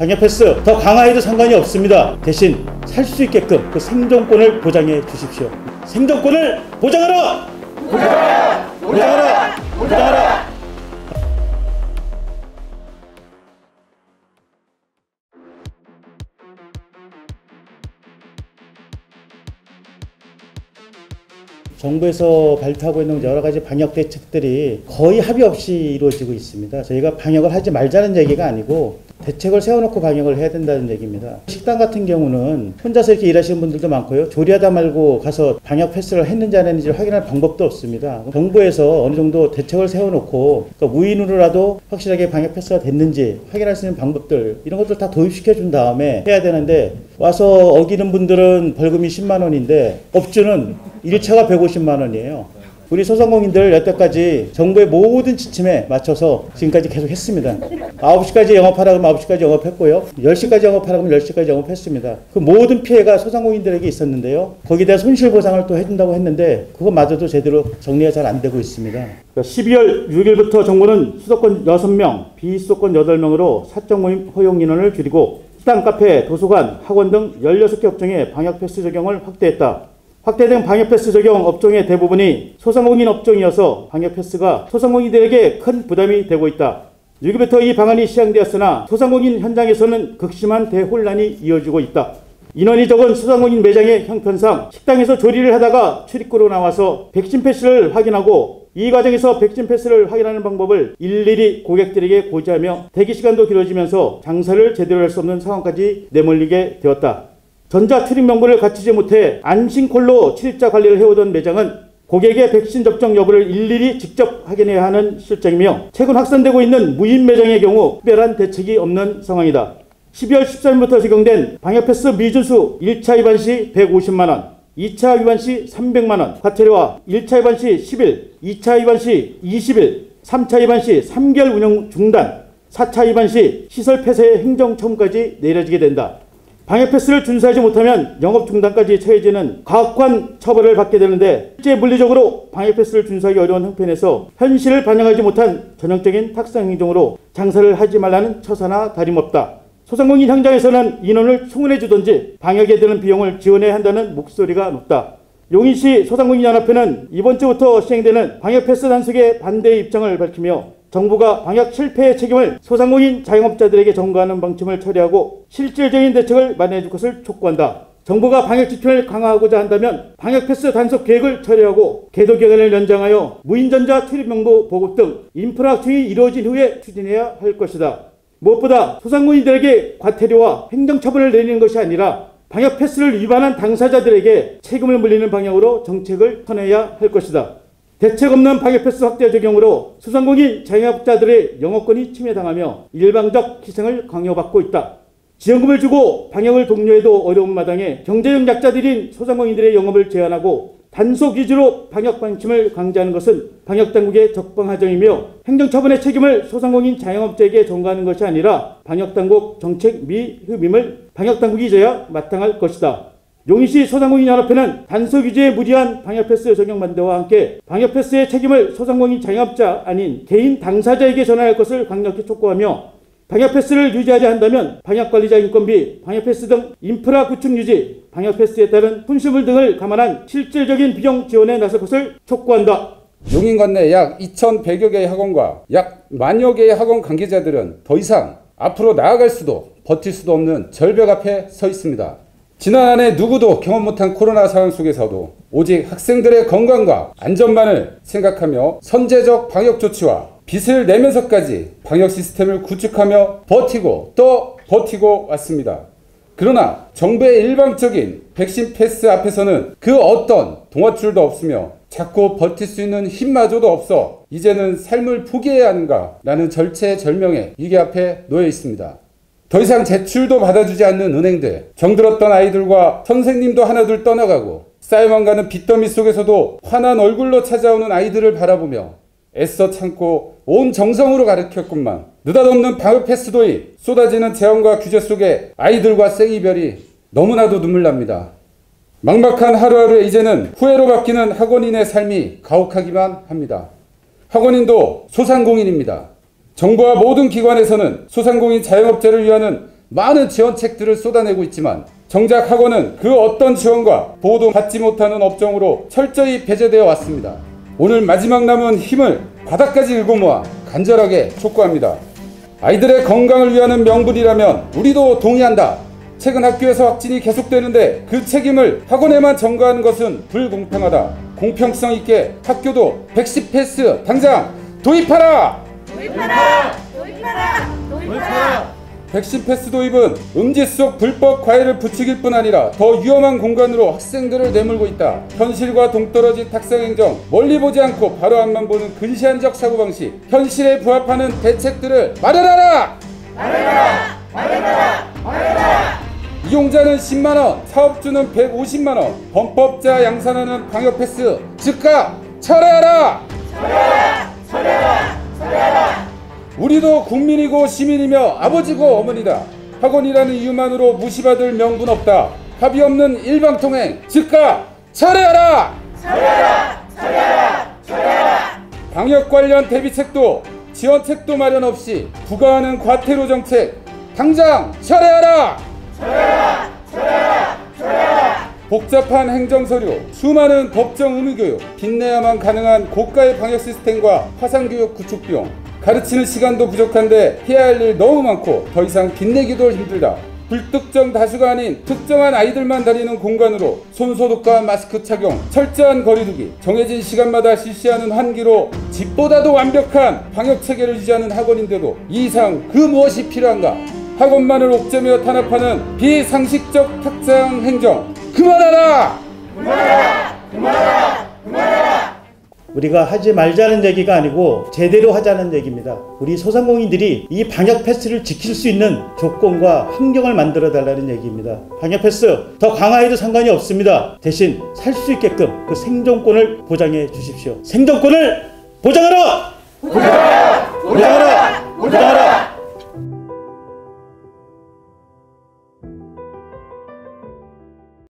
방역 패스 더 강화해도 상관이 없습니다. 대신 살 수 있게끔 그 생존권을 보장해 주십시오. 생존권을 보장하라! 보장하라! 보장하라! 보장하라! 정부에서 발표하고 있는 여러 가지 방역 대책들이 거의 합의 없이 이루어지고 있습니다. 저희가 방역을 하지 말자는 얘기가 아니고 대책을 세워놓고 방역을 해야 된다는 얘기입니다. 식당 같은 경우는 혼자서 이렇게 일하시는 분들도 많고요. 조리하다 말고 가서 방역 패스를 했는지 안 했는지 확인할 방법도 없습니다. 정부에서 어느 정도 대책을 세워놓고 그러니까 무인으로라도 확실하게 방역 패스가 됐는지 확인할 수 있는 방법들 이런 것들 다 도입시켜 준 다음에 해야 되는데 와서 어기는 분들은 벌금이 10만 원인데 업주는 1차가 150만 원이에요. 우리 소상공인들 여태까지 정부의 모든 지침에 맞춰서 지금까지 계속 했습니다. 9시까지 영업하라 그러면 9시까지 영업했고요. 10시까지 영업하라 그러면 10시까지 영업했습니다. 그 모든 피해가 소상공인들에게 있었는데요. 거기에 대한 손실 보상을 또 해준다고 했는데 그것마저도 제대로 정리가 잘 안 되고 있습니다. 12월 6일부터 정부는 수도권 6명, 비수도권 8명으로 사적 모임 허용 인원을 줄이고 식당, 카페, 도서관, 학원 등 16개 업종에 방역 패스 적용을 확대했다. 확대된 방역 패스 적용 업종의 대부분이 소상공인 업종이어서 방역 패스가 소상공인들에게 큰 부담이 되고 있다. 6일부터 이 방안이 시행되었으나 소상공인 현장에서는 극심한 대혼란이 이어지고 있다. 인원이 적은 소상공인 매장의 형편상 식당에서 조리를 하다가 출입구로 나와서 백신 패스를 확인하고 이 과정에서 백신 패스를 확인하는 방법을 일일이 고객들에게 고지하며 대기 시간도 길어지면서 장사를 제대로 할 수 없는 상황까지 내몰리게 되었다. 전자 출입 명부를 갖추지 못해 안심콜로 출입자 관리를 해오던 매장은 고객의 백신 접종 여부를 일일이 직접 확인해야 하는 실정이며 최근 확산되고 있는 무인 매장의 경우 특별한 대책이 없는 상황이다. 12월 13일부터 적용된 방역패스 미준수 1차 위반 시 150만원, 2차 위반 시 300만원, 과태료와 1차 위반 시 10일, 2차 위반 시 20일, 3차 위반 시 3개월 운영 중단, 4차 위반 시 시설 폐쇄 행정처분까지 내려지게 된다. 방역 패스를 준수하지 못하면 영업 중단까지 처해지는 가혹한 처벌을 받게 되는데 실제 물리적으로 방역 패스를 준수하기 어려운 형편에서 현실을 반영하지 못한 전형적인 탁상 행정으로 장사를 하지 말라는 처사나 다름없다. 소상공인 현장에서는 인원을 충원해 주든지 방역에 드는 비용을 지원해야 한다는 목소리가 높다. 용인시 소상공인연합회는 이번 주부터 시행되는 방역 패스 단속에 반대 입장을 밝히며 정부가 방역 실패의 책임을 소상공인 자영업자들에게 전가하는 방침을 처리하고 실질적인 대책을 마련해 줄 것을 촉구한다. 정부가 방역 지침을 강화하고자 한다면 방역 패스 단속 계획을 처리하고 계도 기간을 연장하여 무인전자 출입 명부 보급 등 인프라 확충이 이루어진 후에 추진해야 할 것이다. 무엇보다 소상공인들에게 과태료와 행정처분을 내리는 것이 아니라 방역 패스를 위반한 당사자들에게 책임을 물리는 방향으로 정책을 선해야 할 것이다. 대책 없는 방역 패스 확대 적용으로 소상공인 자영업자들의 영업권이 침해당하며 일방적 희생을 강요받고 있다. 지원금을 주고 방역을 독려해도 어려운 마당에 경제적 약자들인 소상공인들의 영업을 제한하고 단속 위주로 방역 방침을 강제하는 것은 방역당국의 적방하정이며 행정처분의 책임을 소상공인 자영업자에게 전가하는 것이 아니라 방역당국 정책 미흡임을 방역당국이 져야 마땅할 것이다. 용인시 소상공인연합회는 단속 위주의 무리한 방역패스 적용 반대와 함께 방역패스의 책임을 소상공인 자영업자 아닌 개인 당사자에게 전할 것을 강력히 촉구하며 방역패스를 유지하지 한다면 방역관리자 인건비, 방역패스 등 인프라 구축 유지, 방역패스에 따른 분실물 등을 감안한 실질적인 비용 지원에 나설 것을 촉구한다. 용인 관내 약 2,100여 개의 학원과 약 만여 개의 학원 관계자들은 더 이상 앞으로 나아갈 수도 버틸 수도 없는 절벽 앞에 서 있습니다. 지난 한해 누구도 경험 못한 코로나 상황 속에서도 오직 학생들의 건강과 안전만을 생각하며 선제적 방역 조치와 빚을 내면서까지 방역 시스템을 구축하며 버티고 또 버티고 왔습니다. 그러나 정부의 일방적인 백신 패스 앞에서는 그 어떤 동화줄도 없으며 자꾸 버틸 수 있는 힘마저도 없어 이제는 삶을 포기해야 하는가 라는 절체절명의 위기 앞에 놓여 있습니다. 더 이상 제출도 받아주지 않는 은행들, 정들었던 아이들과 선생님도 하나둘 떠나가고 쌓여만 가는 빚더미 속에서도 환한 얼굴로 찾아오는 아이들을 바라보며 애써 참고 온 정성으로 가르쳤건만 느닷없는 방역 패스 도입, 쏟아지는 재원과 규제 속에 아이들과 생이별이 너무나도 눈물 납니다. 막막한 하루하루에 이제는 후회로 바뀌는 학원인의 삶이 가혹하기만 합니다. 학원인도 소상공인입니다. 정부와 모든 기관에서는 소상공인 자영업자를 위하는 많은 지원책들을 쏟아내고 있지만 정작 학원은 그 어떤 지원과 보호도 받지 못하는 업종으로 철저히 배제되어 왔습니다. 오늘 마지막 남은 힘을 바닥까지 일고 모아 간절하게 촉구합니다. 아이들의 건강을 위하는 명분이라면 우리도 동의한다. 최근 학교에서 확진이 계속되는데 그 책임을 학원에만 전가하는 것은 불공평하다. 공평성 있게 학교도 백신 패스 당장 도입하라! 도입하라! 도입하라! 도입하라! 백신 패스 도입은 음지 속 불법 과일을 붙이길 뿐 아니라 더 위험한 공간으로 학생들을 내몰고 있다. 현실과 동떨어진 탁상 행정, 멀리 보지 않고 바로 앞만 보는 근시안적 사고방식, 현실에 부합하는 대책들을 마련하라! 이용자는 10만원, 사업주는 150만원, 범법자 양산하는 방역 패스 즉각 철회하라! 우리도 국민이고 시민이며 아버지고 어머니다. 학원이라는 이유만으로 무시받을 명분 없다. 합의 없는 일방통행 즉각 철회하라! 방역 관련 대비책도 지원책도 마련 없이 부과하는 과태료 정책 당장 철회하라! 복잡한 행정 서류, 수많은 법정 의무 교육, 빚내야만 가능한 고가의 방역 시스템과 화상 교육 구축 비용, 가르치는 시간도 부족한데 해야 할 일 너무 많고 더 이상 빚내기도 힘들다. 불특정 다수가 아닌 특정한 아이들만 다니는 공간으로 손소독과 마스크 착용, 철저한 거리두기, 정해진 시간마다 실시하는 환기로 집보다도 완벽한 방역 체계를 유지하는 학원인데도 이 이상 그 무엇이 필요한가? 학원만을 옥죄며 탄압하는 비상식적 탁상 행정 그만하라! 우리가 하지 말자는 얘기가 아니고 제대로 하자는 얘기입니다. 우리 소상공인들이 이 방역 패스를 지킬 수 있는 조건과 환경을 만들어 달라는 얘기입니다. 방역 패스 더 강화해도 상관이 없습니다. 대신 살 수 있게끔 그 생존권을 보장해 주십시오. 생존권을 보장하라! 보장하라! 보장하라! 보장하라!